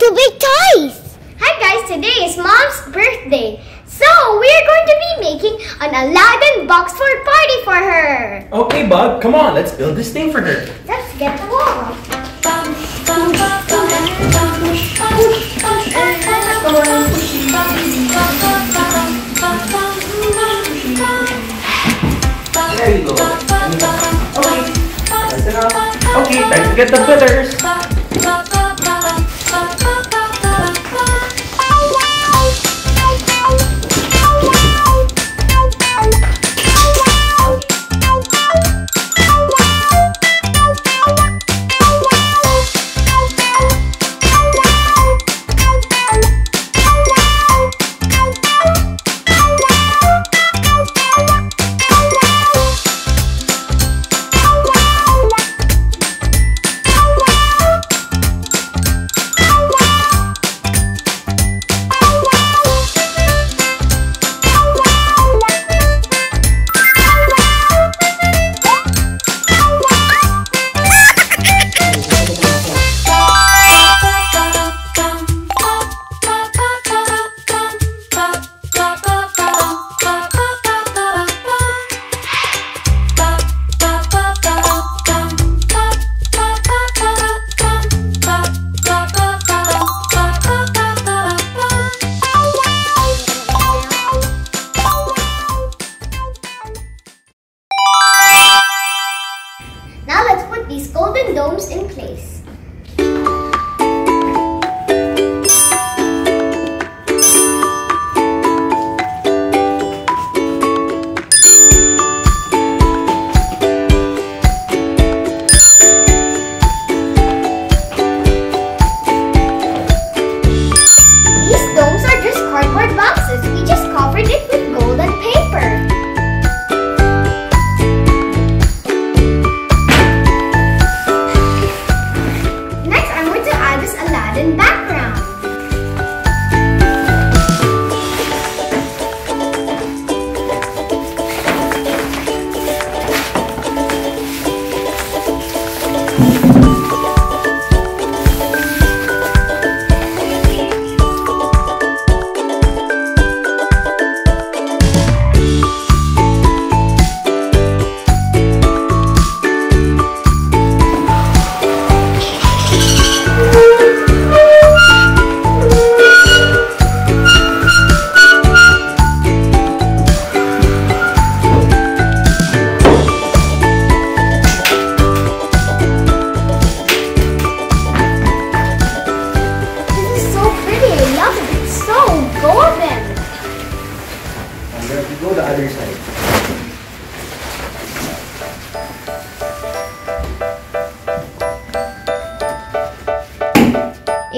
to bake toys! Hi guys, today is mom's birthday. So, we are going to be making an Aladdin box for a party for her. Okay, Bob, come on, let's build this thing for her. Let's get the wall. There you go. Okay, that's enough. Okay, time to get the pillars.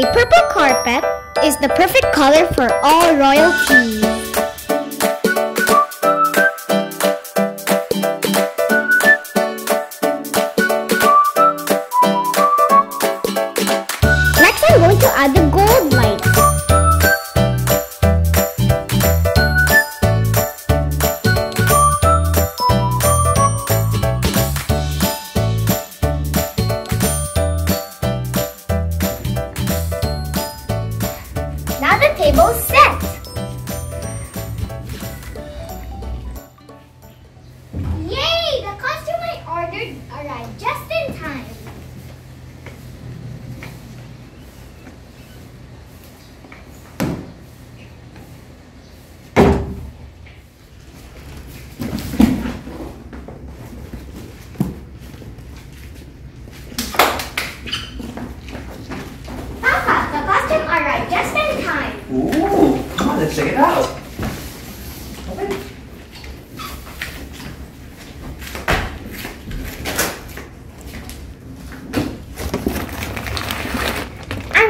A purple carpet is the perfect color for all royalties. Next, I'm going to add the the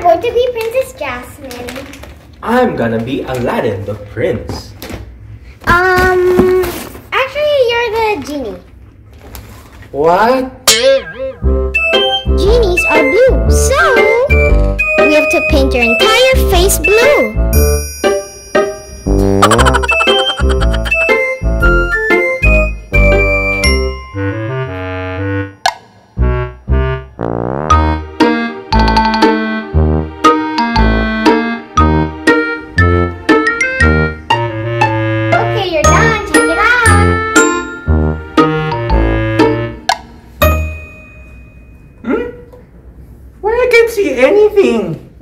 I'm going to be Princess Jasmine. I'm gonna be Aladdin the prince. Um, actually, you're the genie. What? Genies are blue, so we have to paint your entire face blue.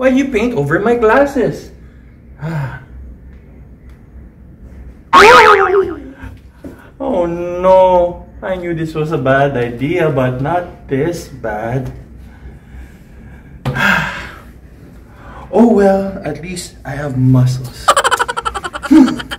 Why you paint over my glasses? Ah. Oh no. I knew this was a bad idea, but not this bad. Oh well, at least I have muscles.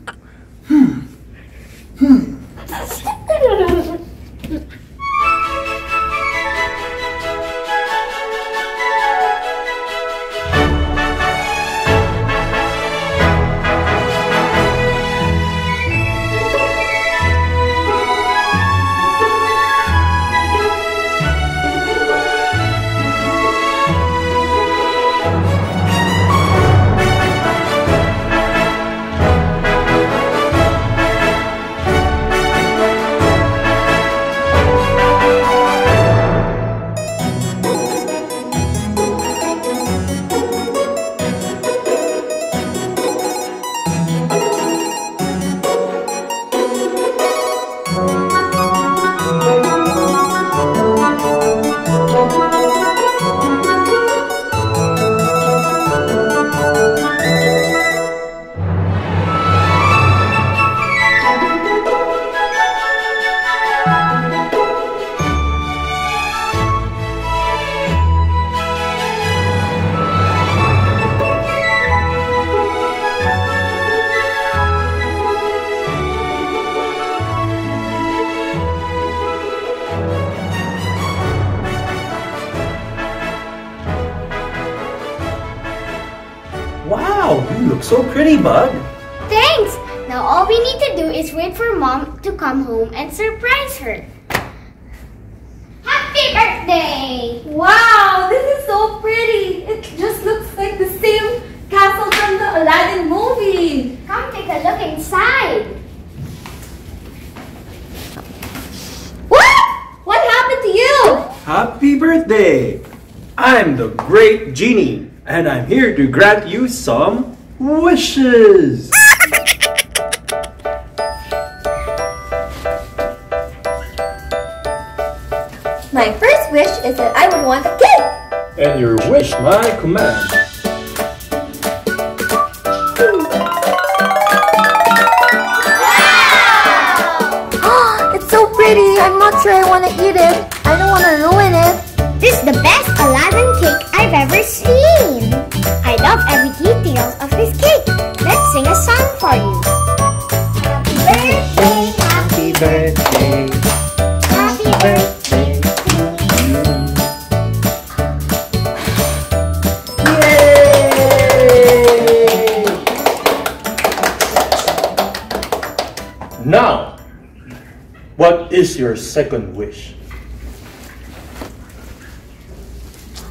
pretty, Bug. Thanks! Now all we need to do is wait for mom to come home and surprise her. Happy birthday! Wow, this is so pretty. It just looks like the same castle from the Aladdin movie. Come take a look inside. What? What happened to you? Happy birthday! I'm the great genie, and I'm here to grant you some wishes. My first wish is that I would want a cake. And your wish, my command. Wow! it's so pretty. I'm not sure I want to eat it. I don't want to ruin for you. Happy birthday, Happy birthday. happy birthday. Yay! Now, what is your second wish?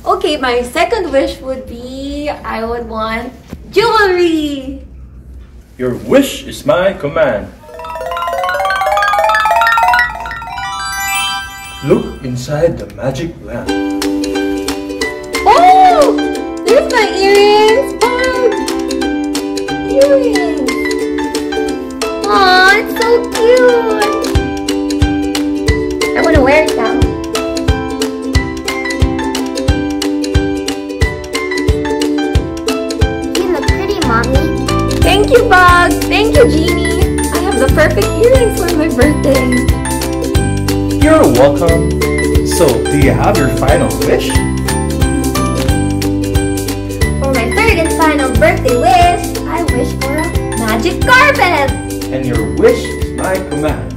Okay, my second wish would be I would want jewelry. Your wish is my command. Look inside the magic lamp. Oh, there's my earrings. Bug. Earrings. Aw, it's so cute. Thank you, Genie. I have the perfect earrings for my birthday. You're welcome. So, do you have your final wish? For my third and final birthday wish, I wish for a magic carpet. And your wish is my command.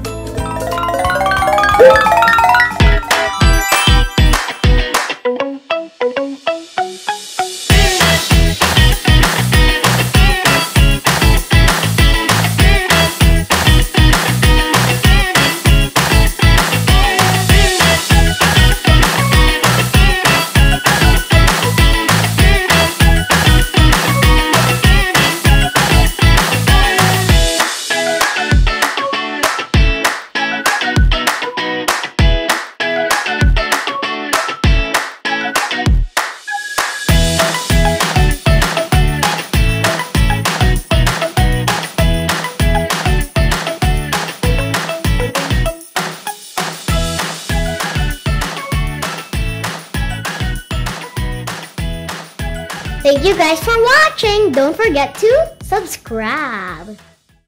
Thank you guys for watching. Don't forget to subscribe.